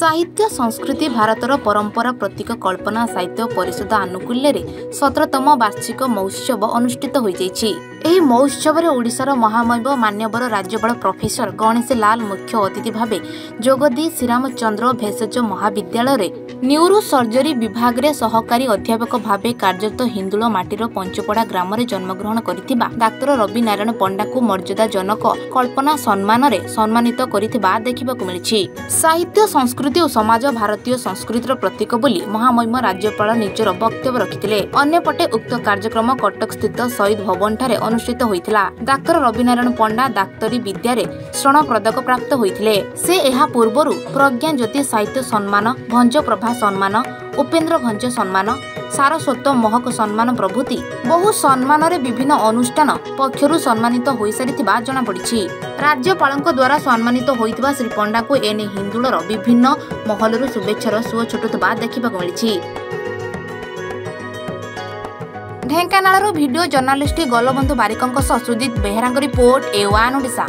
ସାହିତ୍ୟ ସଂସ୍କୃତି ଭାରତର ପରମ୍ପରା ପ୍ରତୀକ କଳ୍ପନା ସାହିତ୍ୟ ପରିଷଦ ଆନୁକୂଲ୍ୟରେ ସତରତମ ବାର୍ଷିକ ମହୋତ୍ସବ ଅନୁଷ୍ଠିତ ହୋଇଯାଇଛି। ଏହି ମହୋତ୍ସବରେ ଓଡ଼ିଶାର ମହାମୈବ ମାନ୍ୟବର ରାଜ୍ୟପାଳ ପ୍ରଫେସର ଗଣେଶ ଲାଲ ମୁଖ୍ୟ ଅତିଥି ଭାବେ ଯୋଗଦେଇ ଶ୍ରୀରାମଚନ୍ଦ୍ର ଭେଷଜ ମହାବିଦ୍ୟାଳୟରେ ନ୍ୟୁରୋ ସର୍ଜରୀ ବିଭାଗରେ ସହକାରୀ ଅଧ୍ୟାପକ ଭାବେ କାର୍ଯ୍ୟରତ ହିନ୍ଦୁଳ ମାଟିର ପଞ୍ଚପଡ଼ା ଗ୍ରାମରେ ଜନ୍ମଗ୍ରହଣ କରିଥିବା ଡାକ୍ତର ରବି ନାରାୟଣ ପଣ୍ଡାଙ୍କୁ ମର୍ଯ୍ୟାଦାଜନକ କଳ୍ପନା ସମ୍ମାନରେ ସମ୍ମାନିତ କରିଥିବା ଦେଖିବାକୁ ମିଳିଛି। ସାହିତ୍ୟ ସଂସ୍କୃତି ଓ ସମାଜ ଭାରତୀୟ ସଂସ୍କୃତିର ପ୍ରତୀକ ବୋଲି ମହାମହିମ ରାଜ୍ୟପାଳ ନିଜର ବକ୍ତବ୍ୟ ରଖିଥିଲେ। ଅନ୍ୟପଟେ ଉକ୍ତ କାର୍ଯ୍ୟକ୍ରମ କଟକସ୍ଥିତ ଶହୀଦ ଭବନଠାରେ ଅନୁଷ୍ଠିତ ହୋଇଥିଲା। ଡାକ୍ତର ରବିନାରାୟଣ ପଣ୍ଡା ଡାକ୍ତରୀ ବିଦ୍ୟାରେ ସ୍ୱର୍ଣ୍ଣ ପ୍ରାପ୍ତ ହୋଇଥିଲେ। ସେ ଏହା ପୂର୍ବରୁ ପ୍ରଜ୍ଞା ଜ୍ୟୋତି ସାହିତ୍ୟ ସମ୍ମାନ ଭଞ୍ଜ ପ୍ରଭା ସମ୍ମାନ ଉପେନ୍ଦ୍ର ଭଞ୍ଜ ସମ୍ମାନ ସାରସ୍ୱତ ମହକ ସମ୍ମାନ ପ୍ରଭୃତି ବହୁ ସମ୍ମାନରେ ବିଭିନ୍ନ ଅନୁଷ୍ଠାନ ପକ୍ଷରୁ ସମ୍ମାନିତ ହୋଇସାରିଥିବା ଜଣାପଡ଼ିଛି। ରାଜ୍ୟପାଳଙ୍କ ଦ୍ୱାରା ସମ୍ମାନିତ ହୋଇଥିବା ଶ୍ରୀ ପଣ୍ଡାଙ୍କୁ ଏନେଇ ହିନ୍ଦୁଳର ବିଭିନ୍ନ ମହଲରୁ ଶୁଭେଚ୍ଛାର ସୁଅ ଛୁଟୁଥିବା ଦେଖିବାକୁ ମିଳିଛି। ଢେଙ୍କାନାଳରୁ ଭିଡ଼ିଓ ଜର୍ଣ୍ଣାଲିଷ୍ଟ ଗଲବନ୍ଧୁ ବାରିକଙ୍କ ସହ ସୁଜିତ ବେହେରାଙ୍କ ରିପୋର୍ଟ ଏ ୱାନ୍ ଓଡ଼ିଶା।